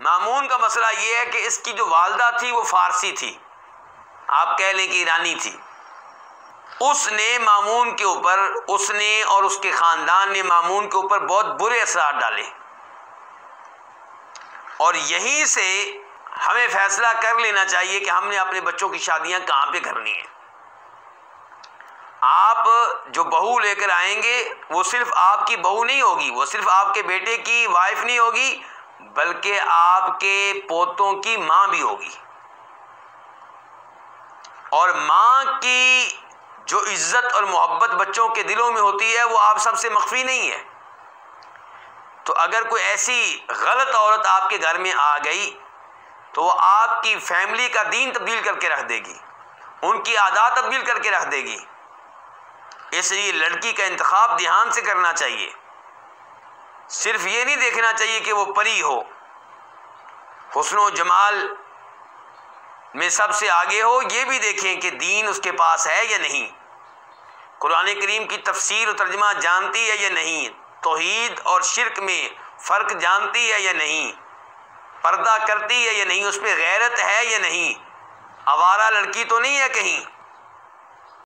मामून का मसला ये है कि इसकी जो वालदा थी, वो फारसी थी। आप कह लें कि ईरानी थी। उसने मामून के ऊपर, उसने और उसके ख़ानदान ने मामून के ऊपर बहुत बुरे असरार डाले। और यहीं से हमें फैसला कर लेना चाहिए कि हमने अपने बच्चों की शादियाँ कहाँ पे करनी है। आप जो बहू लेकर आएँगे, वो सिर्फ़ आपकी बहू नहीं होगी, वो सिर्फ़ आपके बेटे की वाइफ नहीं होगी बल्कि आपके पोतों की माँ भी होगी। और माँ की जो इज़्ज़त और मोहब्बत बच्चों के दिलों में होती है, वो आप सबसे मख्फी नहीं है। तो अगर कोई ऐसी गलत औरत आपके घर में आ गई तो वो आपकी फैमिली का दीन तब्दील करके रख देगी। उनकी आदत तब्दील करके रख देगी। इसलिए लड़की का इंतखब ध्यान से करना चाहिए। सिर्फ़ ये नहीं देखना चाहिए कि वो परी हो। हुसन जमाल में सबसे आगे हो, ये भी देखें कि दीन उसके पास है या नहीं। कुरान करीम की तफसीर और तर्जमा जानती है या नहीं? तोहीद और शिरक में फ़र्क जानती है या नहीं? पर्दा करती है या नहीं? उस पर गैरत है या नहीं? आवारा लड़की तो नहीं है कहीं?